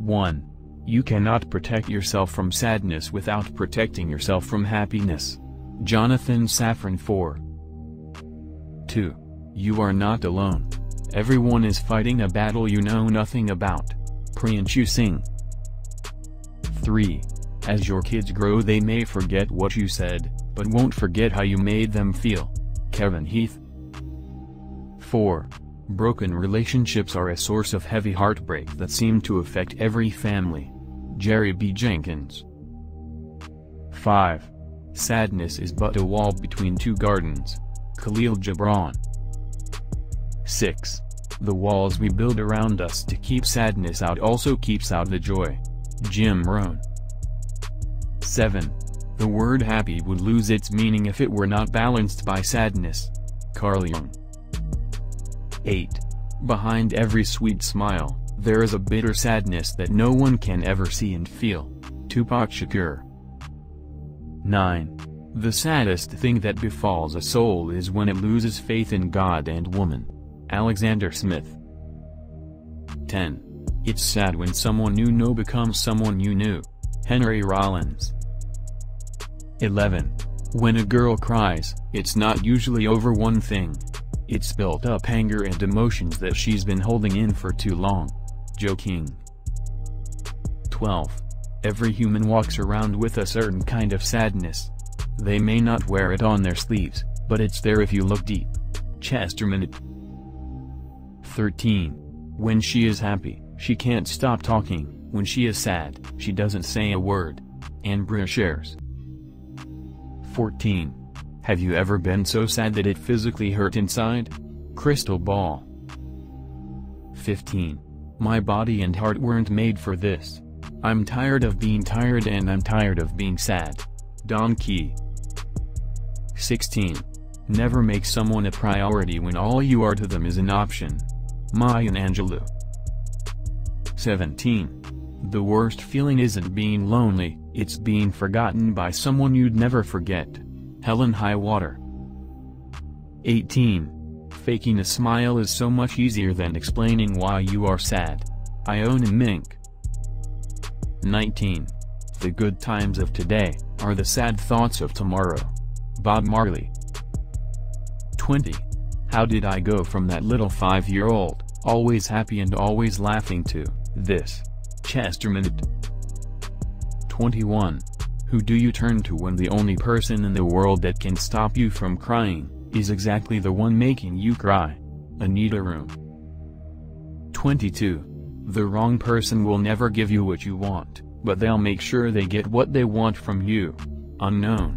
1. You cannot protect yourself from sadness without protecting yourself from happiness. Jonathan Safran Foer. 2. You are not alone. Everyone is fighting a battle you know nothing about. Priyanshu Singh 3. As your kids grow they may forget what you said, but won't forget how you made them feel. Kevin Heath 4. Broken relationships are a source of heavy heartbreak that seem to affect every family. Jerry B. Jenkins 5. Sadness is but a wall between two gardens. Khalil Gibran 6. The walls we build around us to keep sadness out also keeps out the joy. Jim Rohn 7. The word happy would lose its meaning if it were not balanced by sadness. Carl Jung 8. Behind every sweet smile, there is a bitter sadness that no one can ever see and feel. Tupac Shakur 9. The saddest thing that befalls a soul is when it loses faith in God and woman. Alexander Smith 10. It's sad when someone you know becomes someone you knew. Henry Rollins 11. When a girl cries, it's not usually over one thing. It's built up anger and emotions that she's been holding in for too long. Joe King 12. Every human walks around with a certain kind of sadness. They may not wear it on their sleeves, but it's there if you look deep. Chesterman 13. When she is happy, she can't stop talking, when she is sad, she doesn't say a word. Ambria shares. 14. Have you ever been so sad that it physically hurt inside? Crystal Ball 15. My body and heart weren't made for this. I'm tired of being tired and I'm tired of being sad. Don Key 16. Never make someone a priority when all you are to them is an option. Maya Angelou 17. The worst feeling isn't being lonely, it's being forgotten by someone you'd never forget. Helen Highwater 18. Faking a smile is so much easier than explaining why you are sad. Iona Mink 19. The good times of today, are the sad thoughts of tomorrow. Bob Marley 20. How did I go from that little five-year-old, always happy and always laughing to, this? Chesterman 21. Who do you turn to when the only person in the world that can stop you from crying, is exactly the one making you cry? Anita Room 22. The wrong person will never give you what you want, but they'll make sure they get what they want from you. Unknown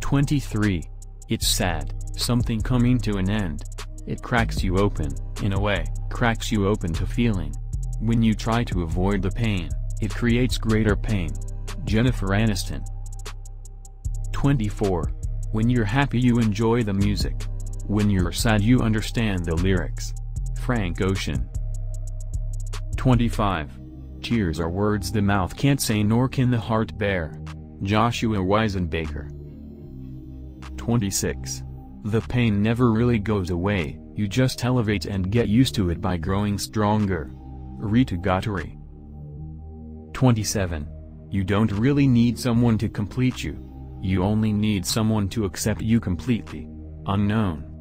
23. It's sad, something coming to an end. It cracks you open, in a way, cracks you open to feeling. When you try to avoid the pain, it creates greater pain. Jennifer Aniston 24. When you're happy you enjoy the music. When you're sad you understand the lyrics. Frank Ocean 25. Tears are words the mouth can't say nor can the heart bear. Joshua Weisenbaker 26. The pain never really goes away, you just elevate and get used to it by growing stronger. Rita Gottery 27. You don't really need someone to complete you. You only need someone to accept you completely. Unknown